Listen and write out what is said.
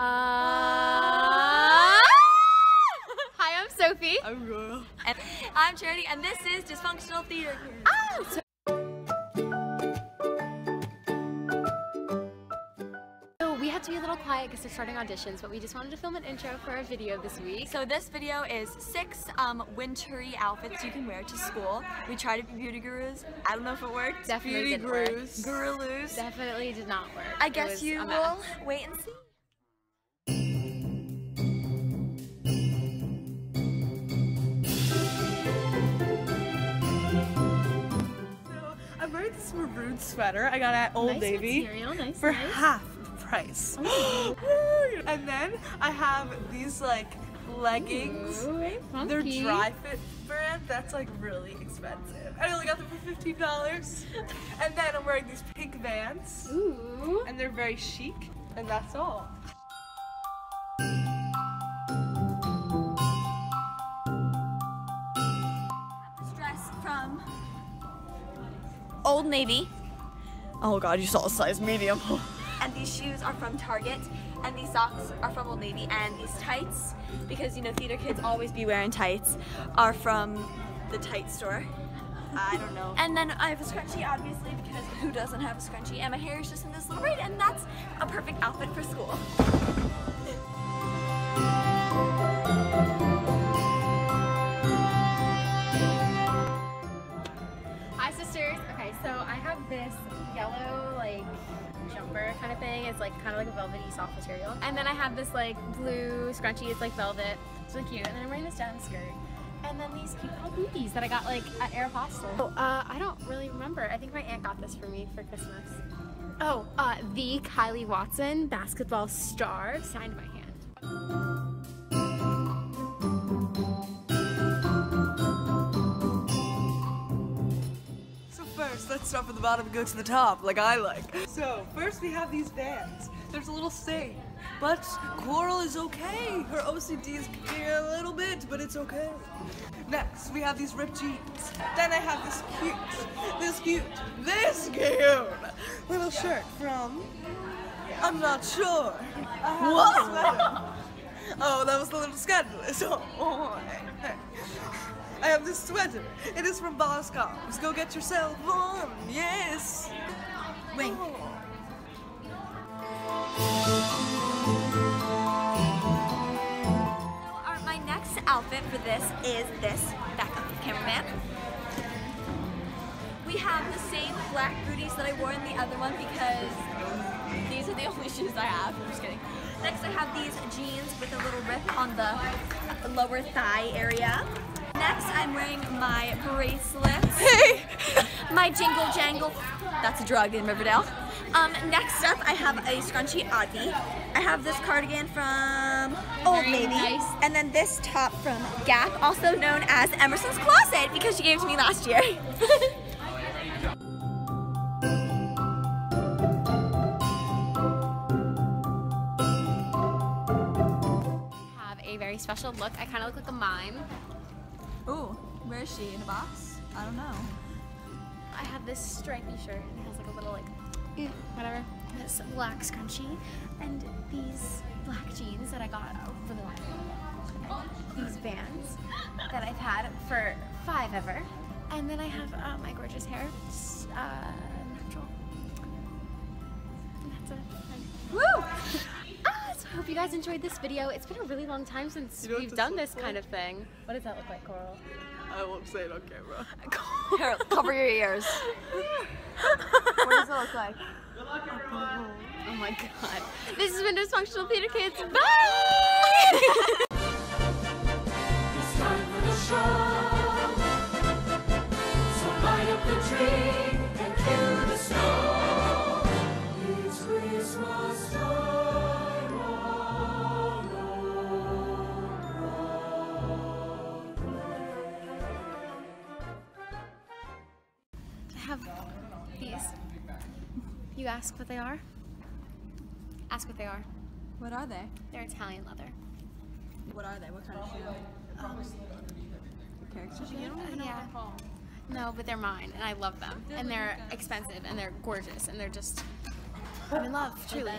Uh, hi, I'm Sophie. I'm Coral. And I'm Charity, and this is Dysfunctional Theater. Ah, so- we had to be a little quiet because they're starting auditions, but we just wanted to film an intro for our video this week. So this video is six um, wintry outfits you can wear to school. We tried to be beauty gurus. I don't know if it worked. Definitely Beauty didn't work. gurus. Gurus. Definitely did not work. I guess you will wait and see. This maroon sweater I got at Old Nice Navy nice, for nice. Oh. half the price. and then I have these like leggings. Ooh, They're dry fit brand. That's like really expensive. I only got them for fifteen dollars. And then I'm wearing these pink Vans, Ooh. and they're very chic. And that's all. Old Navy. Oh god, you saw a size medium. and these shoes are from Target. And these socks are from Old Navy. And these tights, because you know theater kids always be wearing tights, are from the tight store. I don't know. And then I have a scrunchie, obviously, because who doesn't have a scrunchie? And my hair is just in this little braid, and that's a perfect outfit for school. Kind of thing. It's like kind of like a velvety soft material. And then I have this like blue scrunchie. It's like velvet. It's really cute. And then I'm wearing this down skirt. And then these cute little booties that I got like at Aeropostale. Oh, uh, I don't really remember. I think my aunt got this for me for Christmas. Oh, uh, the Kylie Watson basketball star signed my hand. Let's from the bottom and go to the top, like I like. So first we have these Vans. There's a little stain, but Coral is okay. Her OCD is kicking a little bit, but it's okay. Next, we have these ripped jeans. Then I have this cute, this cute, this cute little shirt from, I'm not sure. I have this sweater. Oh, that was a little scandalous. Oh, I have this sweater. It is from Boscov's. Go get yourself one. Yes. So our, my next outfit for this is this. Back cameraman. We have the same black booties that I wore in the other one because these are the only shoes I have. I'm just kidding. Next I have these jeans with a little rip on the lower thigh area. Next I'm wearing my bracelets. Hey. My jingle jangle. That's a drug in Riverdale. Um, next up, I have a scrunchy Audie. I have this cardigan from Old Very Navy. nice. And then this top from Gap, also known as Emerson's Closet because she gave it to me last year. Have a very special look. I kind of look like a mime. Ooh, where is she? In a box? I don't know. I have this stripy shirt and it has like a little like eh, whatever. This black scrunchie and these black jeans that I got for the line. these bands that I've had for five ever. And then I have uh, my gorgeous hair, just, uh, natural. And that's it. Woo! Ah, so I hope you guys enjoyed this video. It's been a really long time since You know we've done looks this kind of thing. What does that look like, Coral? I won't say it on camera. Here, cover your ears. what does it look like? Oh my god. This has been Dysfunctional Theater Kids. Bye! It's time for the show. So light up the tree have these. You ask what they are? Ask what they are. What are they? They're Italian leather. What are they? What kind of shoe? Character shoe? Uh, yeah. No, but they're mine, and I love them. And they're expensive, and they're gorgeous, and they're just. I'm in love, truly.